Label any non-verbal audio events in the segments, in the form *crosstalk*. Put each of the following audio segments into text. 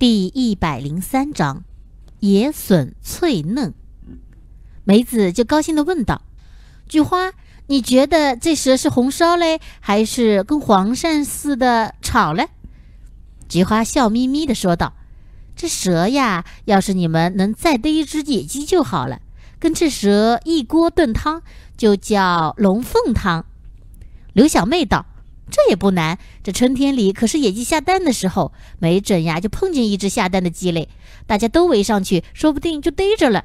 第一百零三章，野笋脆嫩。梅子就高兴地问道：“菊花，你觉得这蛇是红烧嘞，还是跟黄鳝似的炒嘞？”菊花笑眯眯地说道：“这蛇呀，要是你们能再逮一只野鸡就好了，跟这蛇一锅炖汤，就叫龙凤汤。”刘小妹道。这也不难，这春天里可是野鸡下蛋的时候，没准呀就碰见一只下蛋的鸡嘞，大家都围上去，说不定就逮着了。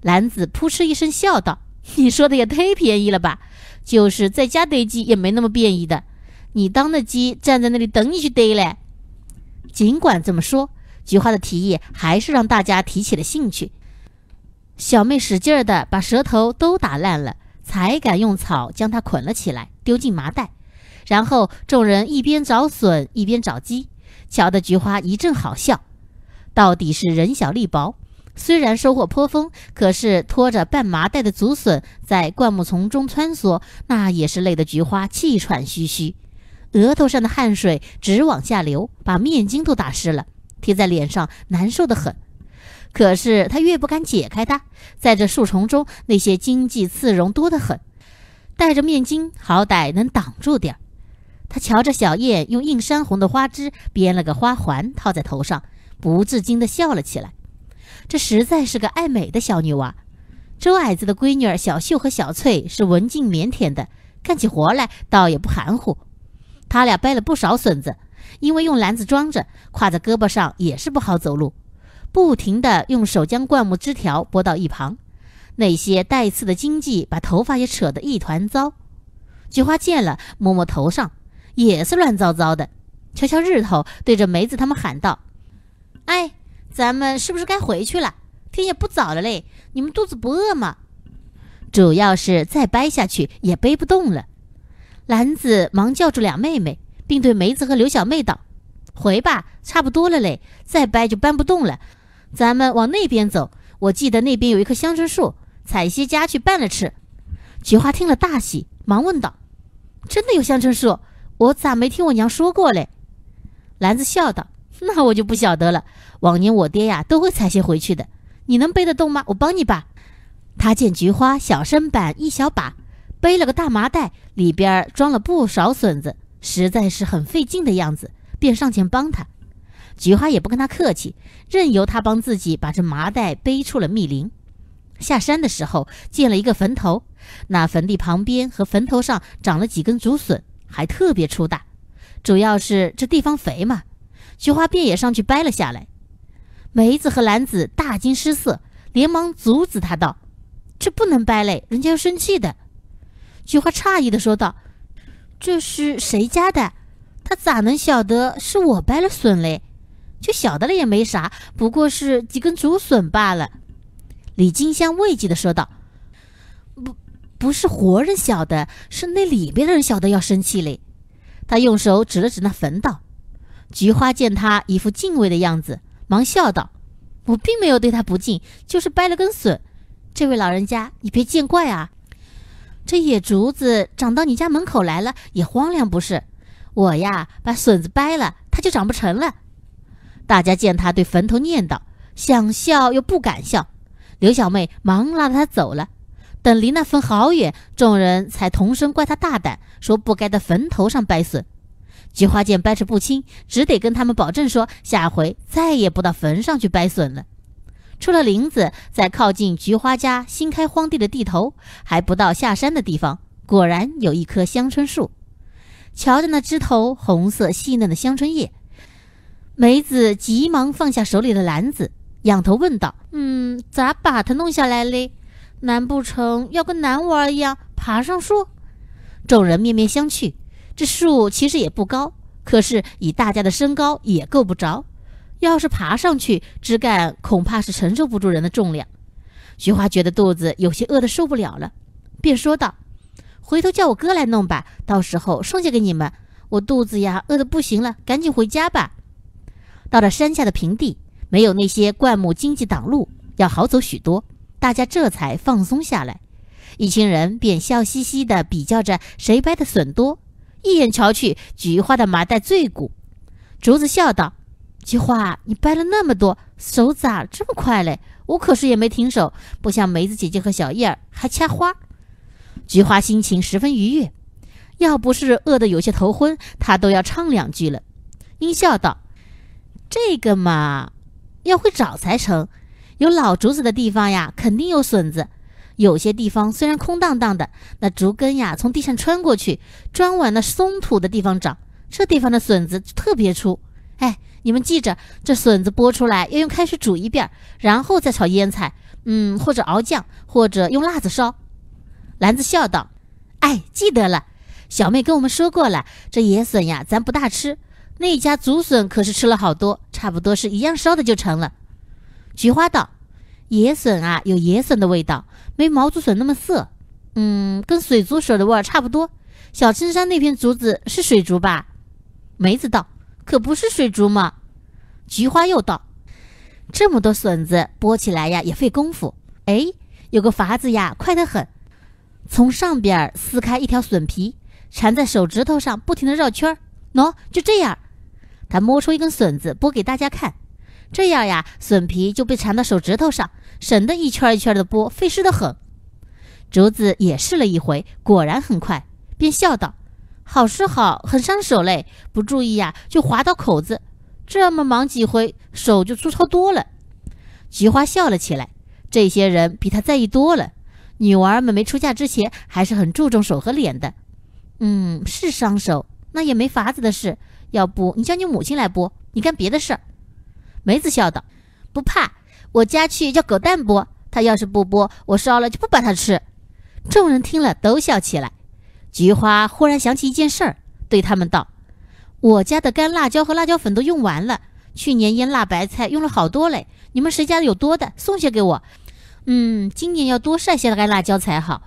兰子扑哧一声笑道：“你说的也忒便宜了吧？就是在家逮鸡也没那么便宜的，你当那鸡站在那里等你去逮嘞。”尽管这么说，菊花的提议还是让大家提起了兴趣。小妹使劲儿的把舌头都打烂了，才敢用草将它捆了起来，丢进麻袋。然后众人一边找笋一边找鸡，瞧得菊花一阵好笑。到底是人小力薄，虽然收获颇丰，可是拖着半麻袋的竹笋在灌木丛中穿梭，那也是累得菊花气喘吁吁，额头上的汗水直往下流，把面巾都打湿了，贴在脸上难受的很。可是他越不敢解开它，在这树丛中那些荆棘刺绒多得很，戴着面巾好歹能挡住点儿。他瞧着小燕用映山红的花枝编了个花环套在头上，不自禁地笑了起来。这实在是个爱美的小女娃。周矮子的闺女儿小秀和小翠是文静腼腆的，干起活来倒也不含糊。他俩掰了不少笋子，因为用篮子装着，挎在胳膊上也是不好走路，不停地用手将灌木枝条拨到一旁。那些带刺的荆棘把头发也扯得一团糟。菊花见了，摸摸头上。也是乱糟糟的，瞧瞧日头，对着梅子他们喊道：“哎，咱们是不是该回去了？天也不早了嘞，你们肚子不饿吗？主要是再掰下去也背不动了。”兰子忙叫住两妹妹，并对梅子和刘小妹道：“回吧，差不多了嘞，再掰就搬不动了。咱们往那边走，我记得那边有一棵香椿树，采些家去拌了吃。”菊花听了大喜，忙问道：“真的有香椿树？”我咋没听我娘说过嘞？兰子笑道：“ *laughs* 那我就不晓得了。往年我爹呀都会采些回去的。你能背得动吗？我帮你吧。”他见菊花小身板一小把，背了个大麻袋，里边装了不少笋子，实在是很费劲的样子，便上前帮他。菊花也不跟他客气，任由他帮自己把这麻袋背出了密林。下山的时候见了一个坟头，那坟地旁边和坟头上长了几根竹笋。还特别粗大，主要是这地方肥嘛。菊花便也上去掰了下来。梅子和兰子大惊失色，连忙阻止他道：“这不能掰嘞，人家要生气的。”菊花诧异的说道：“这是谁家的？他咋能晓得是我掰了笋嘞？就晓得了也没啥，不过是几根竹笋罢了。”李金香慰藉的说道：“不。”是活人晓得，是那里边的人晓得要生气嘞。他用手指了指那坟道。菊花见他一副敬畏的样子，忙笑道：“我并没有对他不敬，就是掰了根笋。这位老人家，你别见怪啊。这野竹子长到你家门口来了，也荒凉不是？我呀，把笋子掰了，它就长不成了。”大家见他对坟头念叨，想笑又不敢笑。刘小妹忙拉着他走了。等离那坟好远，众人才同声怪他大胆，说不该在坟头上掰笋。菊花见掰扯不清，只得跟他们保证说，下回再也不到坟上去掰笋了。出了林子，在靠近菊花家新开荒地的地头，还不到下山的地方，果然有一棵香椿树。瞧着那枝头红色细嫩的香椿叶，梅子急忙放下手里的篮子，仰头问道：“嗯，咋把它弄下来嘞？”难不成要跟男娃一样爬上树？众人面面相觑。这树其实也不高，可是以大家的身高也够不着。要是爬上去，枝干恐怕是承受不住人的重量。菊花觉得肚子有些饿得受不了了，便说道：“回头叫我哥来弄吧，到时候剩下给你们。我肚子呀饿得不行了，赶紧回家吧。”到了山下的平地，没有那些灌木荆棘挡路，要好走许多。大家这才放松下来，一群人便笑嘻嘻地比较着谁掰的笋多。一眼瞧去，菊花的麻袋最鼓。竹子笑道：“菊花，你掰了那么多，手咋这么快嘞？我可是也没停手，不像梅子姐姐和小叶儿还掐花。菊花心情十分愉悦，要不是饿得有些头昏，她都要唱两句了。阴笑道：“这个嘛，要会找才成。有老竹子的地方呀，肯定有笋子。有些地方虽然空荡荡的，那竹根呀从地上穿过去，专往那松土的地方长。这地方的笋子特别粗。哎。”你们记着，这笋子剥出来要用开水煮一遍，然后再炒腌菜，嗯，或者熬酱，或者用辣子烧。兰子笑道：“哎，记得了，小妹跟我们说过了。这野笋呀，咱不大吃。那家竹笋可是吃了好多，差不多是一样烧的就成了。”菊花道：“野笋啊，有野笋的味道，没毛竹笋那么涩。嗯，跟水竹笋的味儿差不多。小青山那片竹子是水竹吧？”梅子道。可不是水竹吗？菊花又道：“这么多笋子剥起来呀，也费功夫。哎，有个法子呀，快得很。从上边撕开一条笋皮，缠在手指头上，不停的绕圈儿。喏，就这样。他摸出一根笋子，剥给大家看。这样呀，笋皮就被缠到手指头上，省得一圈一圈的剥，费事的很。竹子也试了一回，果然很快，便笑道。”好是好，很伤手嘞，不注意呀就划到口子。这么忙几回，手就粗糙多了。菊花笑了起来，这些人比他在意多了。女娃儿们没出嫁之前，还是很注重手和脸的。嗯，是伤手，那也没法子的事。要不你叫你母亲来剥，你干别的事儿。梅子笑道：“不怕，我家去叫狗蛋剥。他要是不剥，我烧了就不把它吃。”众人听了都笑起来。菊花忽然想起一件事儿，对他们道：“我家的干辣椒和辣椒粉都用完了，去年腌辣白菜用了好多嘞。你们谁家有多的，送些给我。嗯，今年要多晒些干辣椒才好。”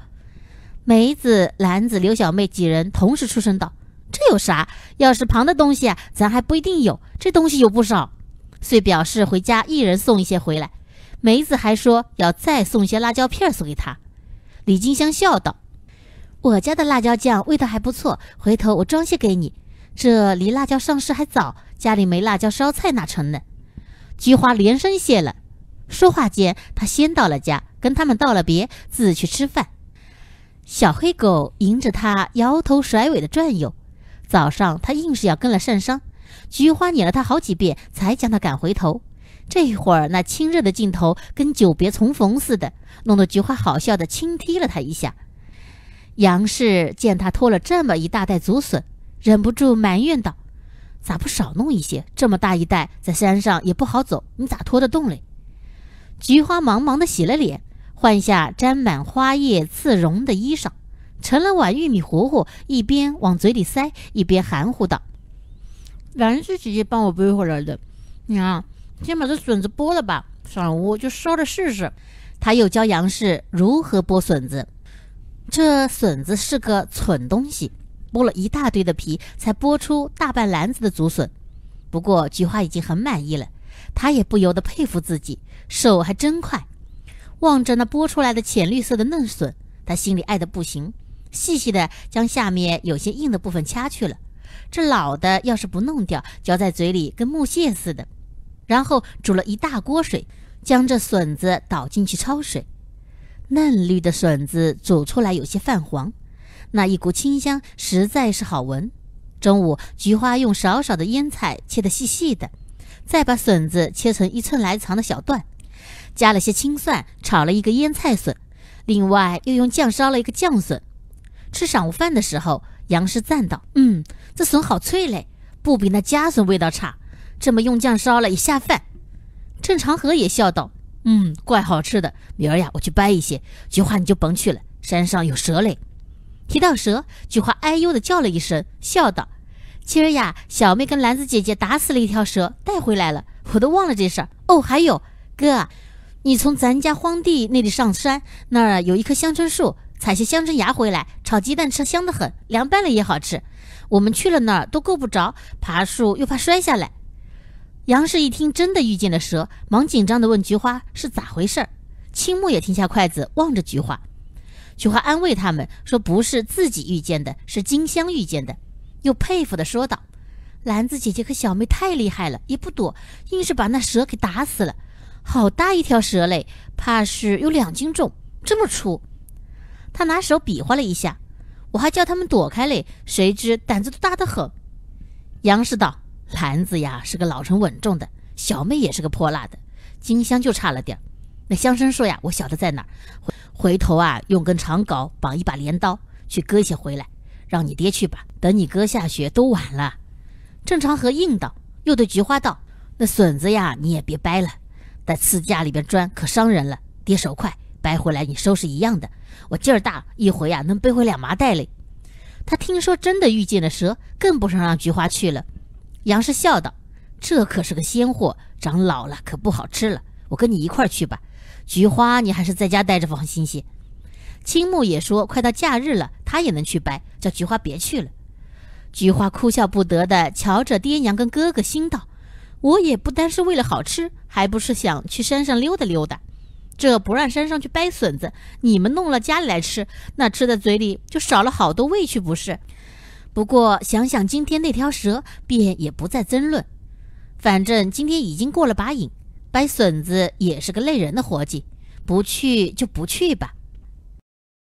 梅子、兰子、刘小妹几人同时出声道：“这有啥？要是旁的东西啊，咱还不一定有。这东西有不少。”遂表示回家一人送一些回来。梅子还说要再送一些辣椒片送给他。李金香笑道。我家的辣椒酱味道还不错，回头我装些给你。这离辣椒上市还早，家里没辣椒烧菜哪成呢？菊花连声谢了。说话间，他先到了家，跟他们道了别，自去吃饭。小黑狗迎着他摇头甩尾的转悠。早上他硬是要跟了上山，菊花撵了他好几遍，才将他赶回头。这会儿那亲热的劲头跟久别重逢似的，弄得菊花好笑的轻踢了他一下。杨氏见他拖了这么一大袋竹笋，忍不住埋怨道：“咋不少弄一些？这么大一袋，在山上也不好走，你咋拖得动嘞？”菊花忙忙的洗了脸，换下沾满花叶刺绒的衣裳，盛了碗玉米糊糊，一边往嘴里塞，一边含糊道：“杨氏姐姐帮我背回来的，娘，先把这笋子剥了吧，上午就烧着试试。”他又教杨氏如何剥笋子。这笋子是个蠢东西，剥了一大堆的皮，才剥出大半篮子的竹笋。不过菊花已经很满意了，他也不由得佩服自己，手还真快。望着那剥出来的浅绿色的嫩笋，他心里爱得不行，细细的将下面有些硬的部分掐去了。这老的要是不弄掉，嚼在嘴里跟木屑似的。然后煮了一大锅水，将这笋子倒进去焯水。嫩绿的笋子煮出来有些泛黄，那一股清香实在是好闻。中午，菊花用少少的腌菜切得细细的，再把笋子切成一寸来长的小段，加了些青蒜炒了一个腌菜笋，另外又用酱烧了一个酱笋。吃晌午饭的时候，杨氏赞道：“嗯，这笋好脆嘞，不比那家笋味道差。这么用酱烧了也下饭。”郑长河也笑道。嗯，怪好吃的。明儿呀，我去掰一些。菊花你就甭去了，山上有蛇嘞。提到蛇，菊花哎呦的叫了一声，笑道：“今儿呀，小妹跟兰子姐姐打死了一条蛇，带回来了，我都忘了这事儿。哦，还有哥，你从咱家荒地那里上山，那儿有一棵香椿树，采些香椿芽回来，炒鸡蛋吃，香得很，凉拌了也好吃。我们去了那儿都够不着，爬树又怕摔下来。”杨氏一听真的遇见了蛇，忙紧张地问菊花是咋回事。青木也停下筷子，望着菊花。菊花安慰他们说：“不是自己遇见的，是金香遇见的。”又佩服地说道：“兰子姐姐和小妹太厉害了，也不躲，硬是把那蛇给打死了。好大一条蛇嘞，怕是有两斤重，这么粗。他拿手比划了一下，我还叫他们躲开嘞，谁知胆子都大得很。杨氏道：“兰子呀，是个老成稳重的，小妹也是个泼辣的，金香就差了点那香生说呀，我晓得在哪儿，回回头啊，用根长镐绑一把镰刀，去割些回来，让你爹去吧。等你割下学都晚了。郑长和应道，又对菊花道：“那笋子呀，你也别掰了，在刺架里边钻可伤人了。爹手快，掰回来你收拾一样的。我劲儿大，一回啊能背回两麻袋嘞。”他听说真的遇见了蛇，更不想让菊花去了。杨氏笑道：“这可是个鲜货，长老了可不好吃了。我跟你一块儿去吧。菊花，你还是在家待着放心些。”青木也说：“快到假日了，他也能去掰，叫菊花别去了。”菊花哭笑不得的瞧着爹娘跟哥哥，心道：“我也不单是为了好吃，还不是想去山上溜达溜达。”这不让山上去掰笋子，你们弄了家里来吃，那吃在嘴里就少了好多味去，不是？不过想想今天那条蛇，便也不再争论。反正今天已经过了把瘾，掰笋子也是个累人的活计，不去就不去吧。